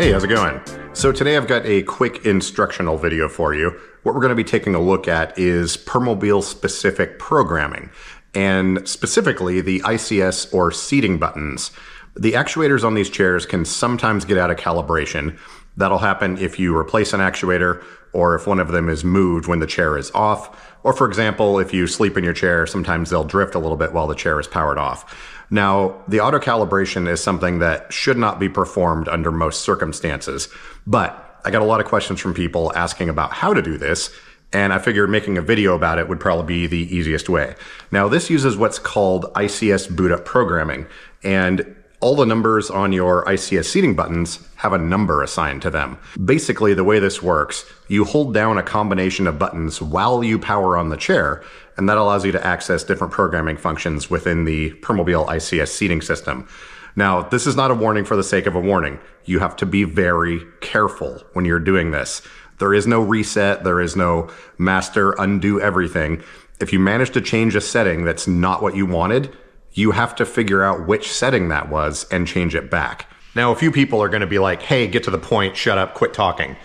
Hey, how's it going? So today I've got a quick instructional video for you. What we're going to be taking a look at is Permobil specific programming, and specifically the ICS or seating buttons. The actuators on these chairs can sometimes get out of calibration. That'll happen if you replace an actuator or if one of them is moved when the chair is off. Or for example, if you sleep in your chair, sometimes they'll drift a little bit while the chair is powered off. Now, the auto calibration is something that should not be performed under most circumstances, but I got a lot of questions from people asking about how to do this, and I figured making a video about it would probably be the easiest way. Now, this uses what's called ICS boot up programming, and all the numbers on your ICS seating buttons have a number assigned to them. Basically, the way this works, you hold down a combination of buttons while you power on the chair, and that allows you to access different programming functions within the Permobil ICS seating system. Now, this is not a warning for the sake of a warning. You have to be very careful when you're doing this. There is no reset, there is no master undo everything. If you manage to change a setting that's not what you wanted, you have to figure out which setting that was and change it back. Now, a few people are going to be like, hey, get to the point, shut up, quit talking.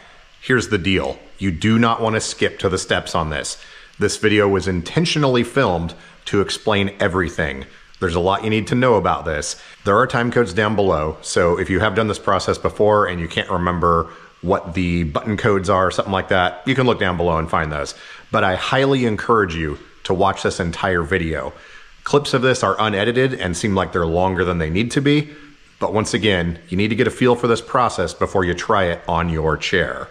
Here's the deal you do not want to skip to the steps on this. This video was intentionally filmed to explain everything. There's a lot you need to know about this. There are time codes down below, so if you have done this process before and you can't remember what the button codes are, something like that, you can look down below and find those. But I highly encourage you to watch this entire video. Clips of this are unedited and seem like they're longer than they need to be, but once again, you need to get a feel for this process before you try it on your chair.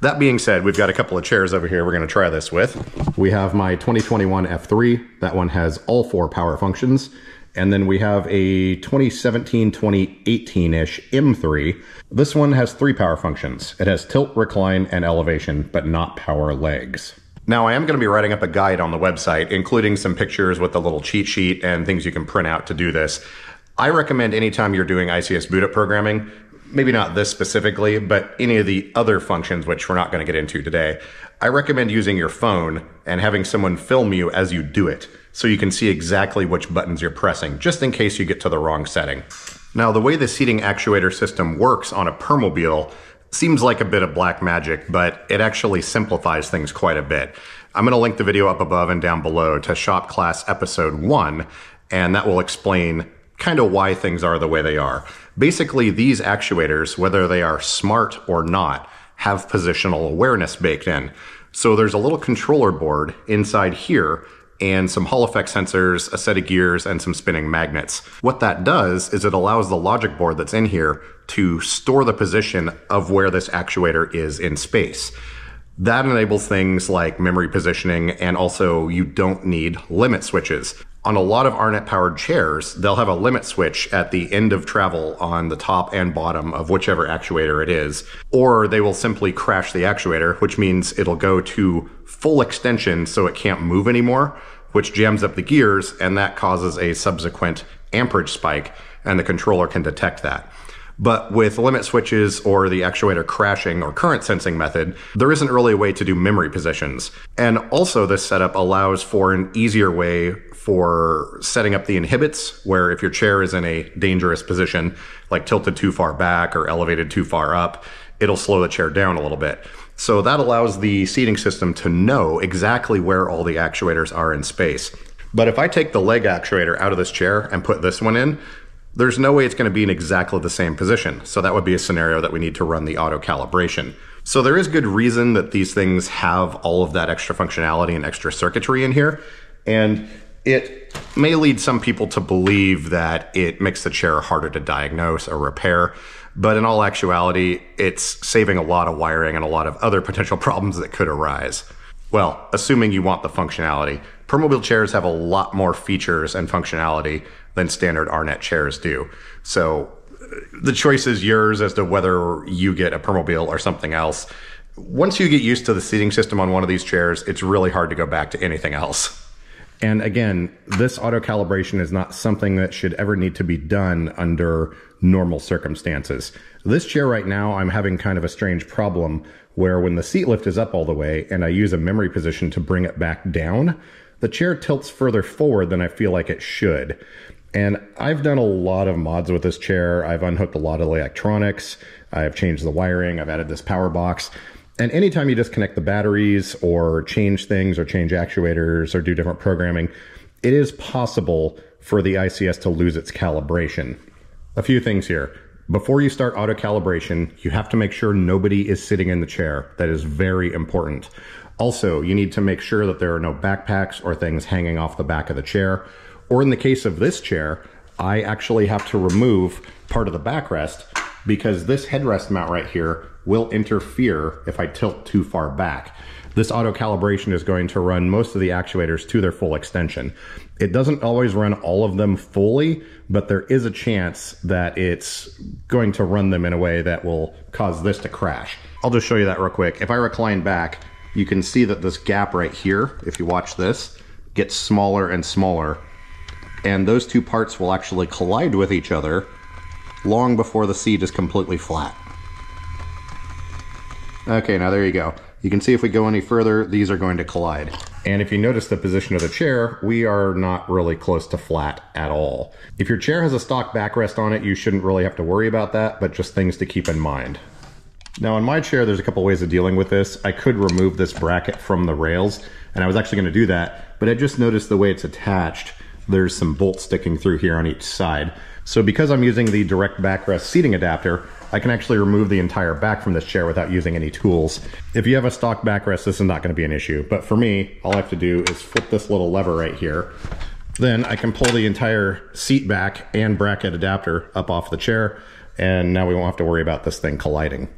That being said, we've got a couple of chairs over here we're going to try this with. We have my 2021 F3. That one has all four power functions. And then we have a 2017, 2018-ish M3. This one has three power functions. It has tilt, recline, and elevation, but not power legs. Now, I am going to be writing up a guide on the website, including some pictures with a little cheat sheet and things you can print out to do this. I recommend anytime you're doing ICS boot up programming, maybe not this specifically, but any of the other functions, which we're not going to get into today, I recommend using your phone and having someone film you as you do it so you can see exactly which buttons you're pressing, just in case you get to the wrong setting. Now, the way the seating actuator system works on a Permobil Seems like a bit of black magic, but it actually simplifies things quite a bit. I'm going to link the video up above and down below to Shop Class Episode 1, and that will explain kind of why things are the way they are. Basically, these actuators, whether they are smart or not, have positional awareness baked in. So there's a little controller board inside here and some Hall effect sensors, a set of gears, and some spinning magnets. What that does is it allows the logic board that's in here to store the position of where this actuator is in space. That enables things like memory positioning, and also you don't need limit switches. On a lot of RNet powered chairs, they'll have a limit switch at the end of travel on the top and bottom of whichever actuator it is, or they will simply crash the actuator, which means it'll go to full extension so it can't move anymore, which jams up the gears, and that causes a subsequent amperage spike, and the controller can detect that. But with limit switches or the actuator crashing or current sensing method, there isn't really a way to do memory positions. And also, this setup allows for an easier way for setting up the inhibits, where if your chair is in a dangerous position, like tilted too far back or elevated too far up, it'll slow the chair down a little bit. So that allows the seating system to know exactly where all the actuators are in space. But if I take the leg actuator out of this chair and put this one in, there's no way it's going to be in exactly the same position. So that would be a scenario that we need to run the auto calibration. So there is good reason that these things have all of that extra functionality and extra circuitry in here. And it may lead some people to believe that it makes the chair harder to diagnose or repair. But in all actuality, it's saving a lot of wiring and a lot of other potential problems that could arise. Well, assuming you want the functionality. Permobil chairs have a lot more features and functionality than standard RNet chairs do. So uh, the choice is yours as to whether you get a Permobil or something else. Once you get used to the seating system on one of these chairs, it's really hard to go back to anything else. And again, this auto calibration is not something that should ever need to be done under normal circumstances. This chair right now, I'm having kind of a strange problem where when the seat lift is up all the way and I use a memory position to bring it back down, the chair tilts further forward than I feel like it should. And I've done a lot of mods with this chair. I've unhooked a lot of electronics. I've changed the wiring. I've added this power box. And anytime you disconnect the batteries or change things or change actuators or do different programming, it is possible for the ICS to lose its calibration. A few things here. Before you start auto calibration, you have to make sure nobody is sitting in the chair. That is very important. Also, you need to make sure that there are no backpacks or things hanging off the back of the chair. Or in the case of this chair, I actually have to remove part of the backrest because this headrest mount right here will interfere if I tilt too far back. This auto calibration is going to run most of the actuators to their full extension. It doesn't always run all of them fully, but there is a chance that it's going to run them in a way that will cause this to crash. I'll just show you that real quick. If I recline back, you can see that this gap right here, if you watch this, gets smaller and smaller. And those two parts will actually collide with each other long before the seat is completely flat. Okay, now there you go. You can see if we go any further, these are going to collide. And if you notice the position of the chair, we are not really close to flat at all. If your chair has a stock backrest on it, you shouldn't really have to worry about that, but just things to keep in mind. Now on my chair, there's a couple ways of dealing with this. I could remove this bracket from the rails, and I was actually gonna do that, but I just noticed the way it's attached, there's some bolts sticking through here on each side. So because I'm using the direct backrest seating adapter, I can actually remove the entire back from this chair without using any tools. If you have a stock backrest, this is not gonna be an issue. But for me, all I have to do is flip this little lever right here. Then I can pull the entire seat back and bracket adapter up off the chair, and now we won't have to worry about this thing colliding.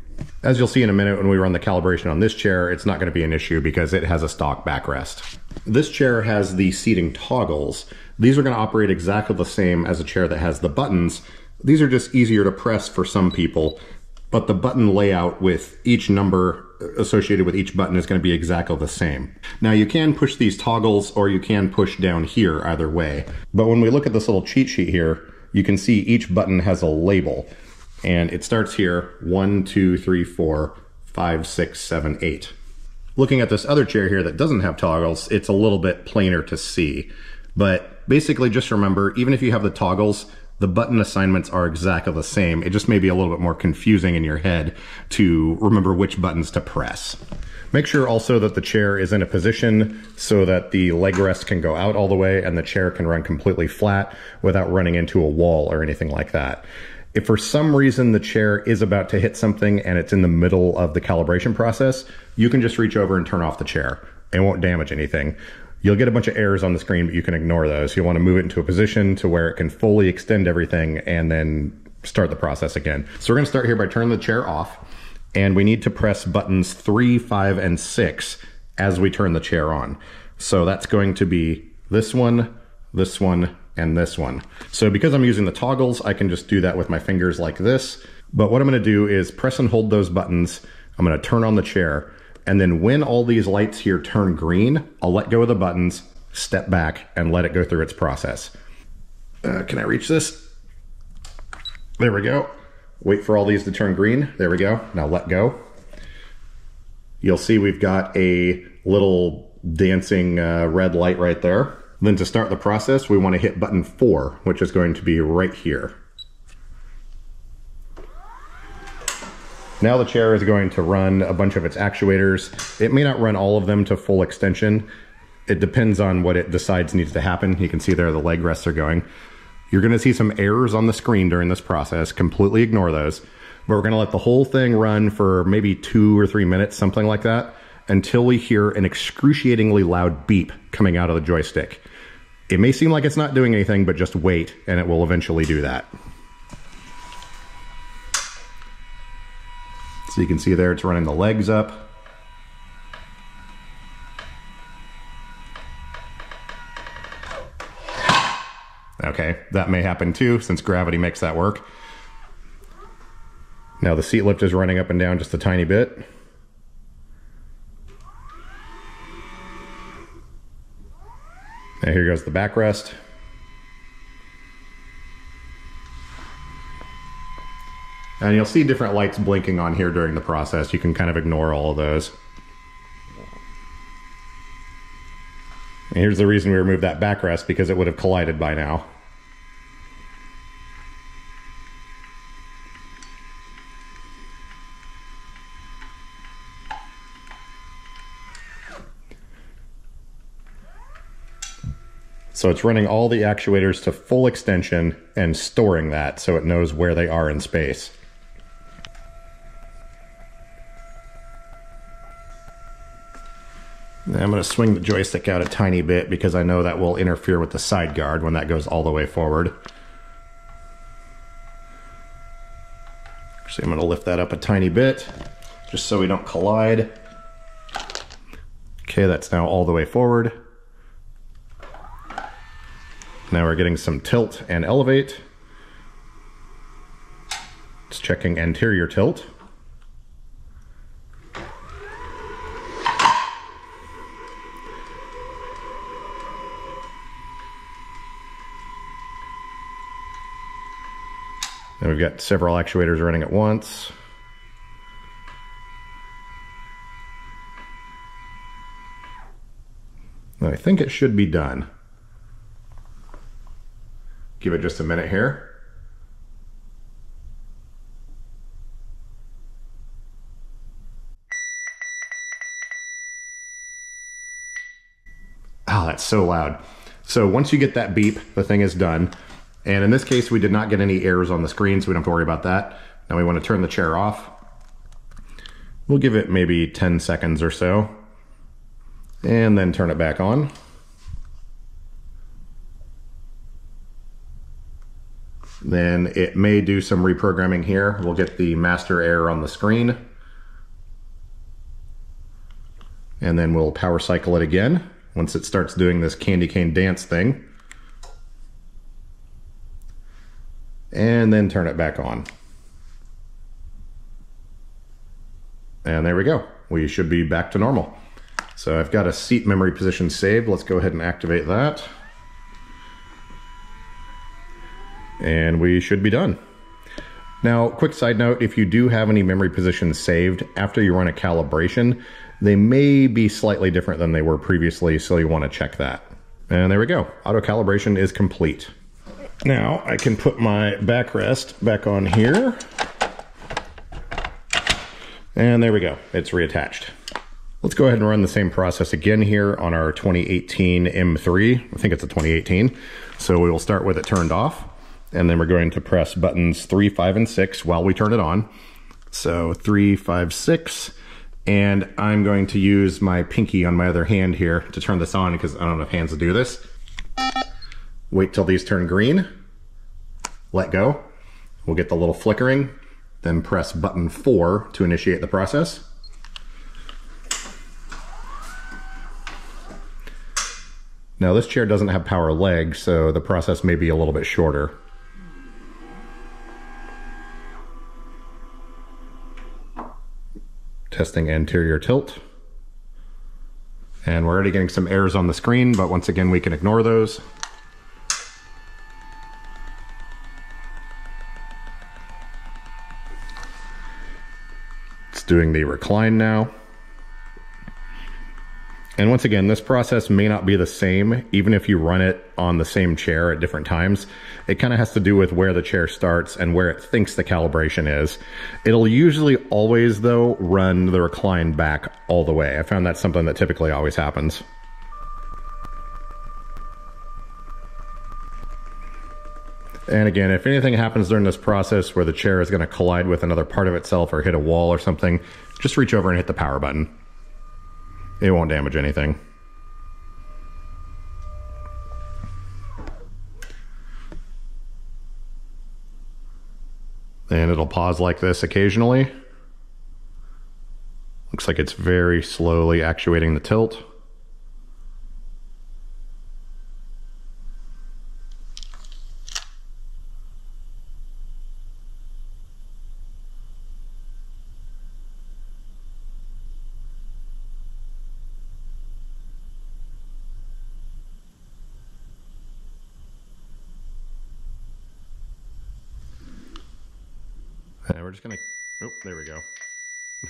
As you'll see in a minute when we run the calibration on this chair, it's not gonna be an issue because it has a stock backrest. This chair has the seating toggles. These are gonna operate exactly the same as a chair that has the buttons. These are just easier to press for some people, but the button layout with each number associated with each button is going to be exactly the same. Now you can push these toggles or you can push down here either way. But when we look at this little cheat sheet here, you can see each button has a label and it starts here, one, two, three, four, five, six, seven, eight. Looking at this other chair here that doesn't have toggles, it's a little bit plainer to see. But basically just remember, even if you have the toggles, the button assignments are exactly the same. It just may be a little bit more confusing in your head to remember which buttons to press. Make sure also that the chair is in a position so that the leg rest can go out all the way and the chair can run completely flat without running into a wall or anything like that. If for some reason the chair is about to hit something and it's in the middle of the calibration process, you can just reach over and turn off the chair. It won't damage anything. You'll get a bunch of errors on the screen, but you can ignore those. You'll want to move it into a position to where it can fully extend everything and then start the process again. So we're going to start here by turning the chair off and we need to press buttons three, five, and six as we turn the chair on. So that's going to be this one, this one, and this one. So because I'm using the toggles, I can just do that with my fingers like this. But what I'm gonna do is press and hold those buttons. I'm gonna turn on the chair. And then when all these lights here turn green, I'll let go of the buttons, step back, and let it go through its process. Uh, can I reach this? There we go. Wait for all these to turn green. There we go. Now let go. You'll see we've got a little dancing uh, red light right there. Then to start the process, we want to hit button four, which is going to be right here. Now the chair is going to run a bunch of its actuators. It may not run all of them to full extension. It depends on what it decides needs to happen. You can see there the leg rests are going. You're gonna see some errors on the screen during this process. Completely ignore those. But we're gonna let the whole thing run for maybe two or three minutes, something like that, until we hear an excruciatingly loud beep coming out of the joystick. It may seem like it's not doing anything, but just wait and it will eventually do that. So you can see there it's running the legs up. Okay, that may happen too since gravity makes that work. Now the seat lift is running up and down just a tiny bit. And here goes the backrest. And you'll see different lights blinking on here during the process. You can kind of ignore all of those. And here's the reason we removed that backrest because it would have collided by now. So it's running all the actuators to full extension and storing that so it knows where they are in space. I'm going to swing the joystick out a tiny bit because I know that will interfere with the side guard when that goes all the way forward. Actually, I'm going to lift that up a tiny bit just so we don't collide. Okay, that's now all the way forward. Now we're getting some tilt and elevate. It's checking anterior tilt. And we've got several actuators running at once. I think it should be done. Give it just a minute here. Oh, that's so loud. So once you get that beep, the thing is done. And in this case, we did not get any errors on the screen, so we don't have to worry about that. Now we want to turn the chair off. We'll give it maybe 10 seconds or so and then turn it back on. Then it may do some reprogramming here. We'll get the master error on the screen. And then we'll power cycle it again once it starts doing this candy cane dance thing. And then turn it back on. And there we go. We should be back to normal. So I've got a seat memory position saved. Let's go ahead and activate that. And we should be done. Now, quick side note, if you do have any memory positions saved, after you run a calibration, they may be slightly different than they were previously, so you want to check that. And there we go. Auto calibration is complete. Now I can put my backrest back on here. And there we go. It's reattached. Let's go ahead and run the same process again here on our 2018 M3. I think it's a 2018. So we will start with it turned off. And then we're going to press buttons 3, 5, and 6 while we turn it on. So 3, 5, 6. And I'm going to use my pinky on my other hand here to turn this on because I don't have hands to do this. Wait till these turn green. Let go. We'll get the little flickering. Then press button 4 to initiate the process. Now this chair doesn't have power legs, so the process may be a little bit shorter. Testing anterior tilt. And we're already getting some errors on the screen, but once again, we can ignore those. It's doing the recline now. And once again, this process may not be the same, even if you run it on the same chair at different times. It kind of has to do with where the chair starts and where it thinks the calibration is. It'll usually always, though, run the recline back all the way. I found that's something that typically always happens. And again, if anything happens during this process where the chair is going to collide with another part of itself or hit a wall or something, just reach over and hit the power button. It won't damage anything. And it'll pause like this occasionally. Looks like it's very slowly actuating the tilt. And we're just gonna, oh, there we go.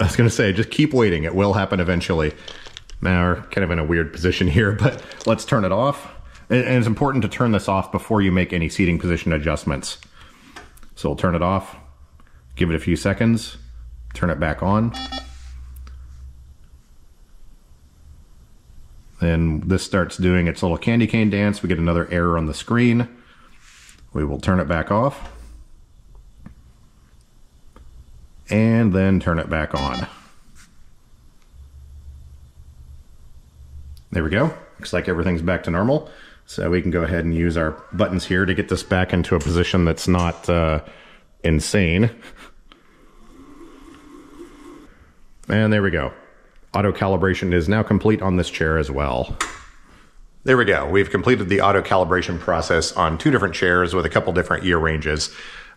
I was gonna say, just keep waiting. It will happen eventually. Now we're kind of in a weird position here, but let's turn it off. And it's important to turn this off before you make any seating position adjustments. So we'll turn it off, give it a few seconds, turn it back on. Then this starts doing its little candy cane dance. We get another error on the screen. We will turn it back off. And then turn it back on. There we go. Looks like everything's back to normal. So we can go ahead and use our buttons here to get this back into a position that's not uh, insane. And there we go. Auto calibration is now complete on this chair as well. There we go. We've completed the auto calibration process on two different chairs with a couple different ear ranges.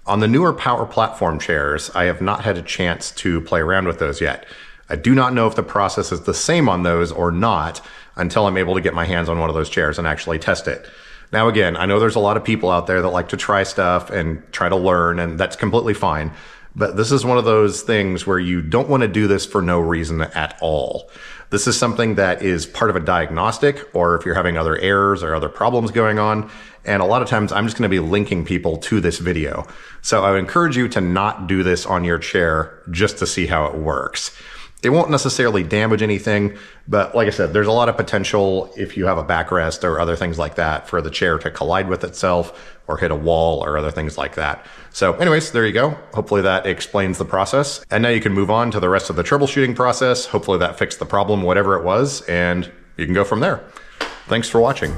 On the newer power platform chairs, I have not had a chance to play around with those yet. I do not know if the process is the same on those or not until I'm able to get my hands on one of those chairs and actually test it. Now, again, I know there's a lot of people out there that like to try stuff and try to learn, and that's completely fine. But this is one of those things where you don't want to do this for no reason at all. This is something that is part of a diagnostic, or if you're having other errors or other problems going on. And a lot of times I'm just going to be linking people to this video. So I would encourage you to not do this on your chair just to see how it works. It won't necessarily damage anything, but like I said, there's a lot of potential if you have a backrest or other things like that for the chair to collide with itself or hit a wall or other things like that. So anyways, there you go. Hopefully that explains the process. And now you can move on to the rest of the troubleshooting process. Hopefully that fixed the problem, whatever it was, and you can go from there. Thanks for watching.